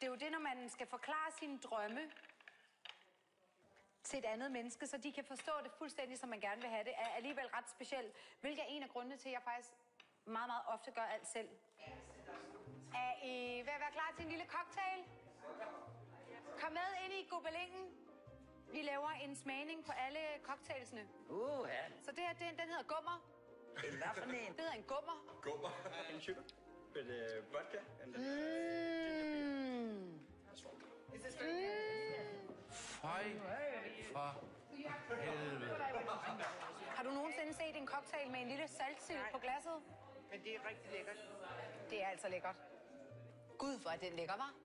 Det er jo det, når man skal forklare sine drømme til et andet menneske, så de kan forstå det fuldstændig, som man gerne vil have det, er alligevel ret specielt. Hvilket er en af grundene til, at jeg faktisk meget, meget ofte gør alt selv. Er I ved at være klar til en lille cocktail? Kom med ind i gobelingen. Vi laver en smagning på alle cocktailsene. Uh, ja. Så det her, den, den hedder gummer. En hvad for en? Det hedder en gummer. Gummer. And sugar with uh, vodka and for helvede. Har du nogensinde set en cocktail med en lille saltsild på glasset? Men det er rigtig lækkert. Det er altså lækkert. Gud, hvor er den lækker, var?